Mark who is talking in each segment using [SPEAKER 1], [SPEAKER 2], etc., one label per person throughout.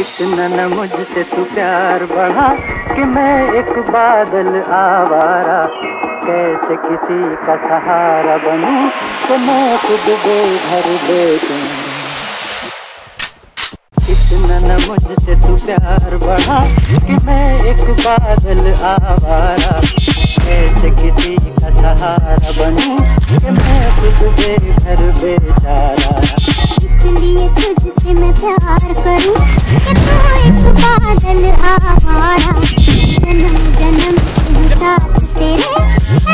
[SPEAKER 1] इतना न मुझसे तू प्यार बढ़ा कि मैं एक बादल आवारा। कैसे किसी का सहारा बनूं कि मैं खुद बेघर बेचूं इतना न मुझसे तू प्यार बढ़ा कि मैं एक बादल आवारा। कैसे किसी का सहारा बनूं, कि मैं खुद बेघर बेचारा
[SPEAKER 2] प्यार करूँ, कि तू एक बादल आवारा। जन्म जन्म तेरे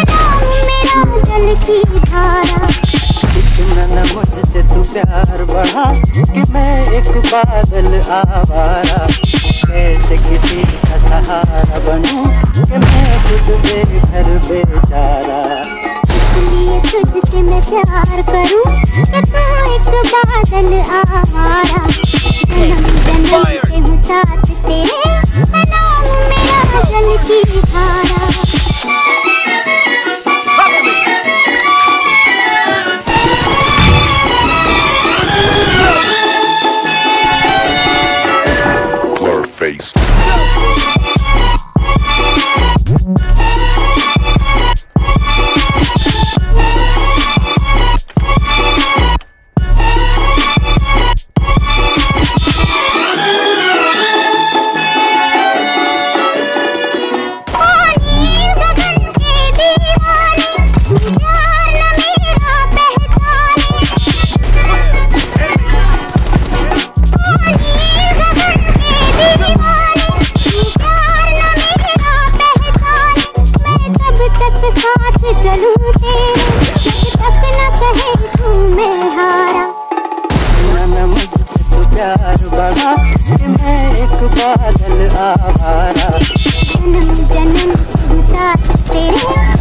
[SPEAKER 2] नाम मेरा जल की धारा।
[SPEAKER 1] इतना न, मुझसे तू प्यार बढ़ा, कि मैं एक बादल आवारा। कैसे किसी का सहारा बनूं, कि मैं खुद बेघर बेचारा
[SPEAKER 3] face.
[SPEAKER 2] चलूँ तेरे तक न कहे तू मैं हारा
[SPEAKER 1] न मुझसे तो प्यार बढ़ा मैं एक बादल आवारा
[SPEAKER 2] जन्म जन्म से तेरे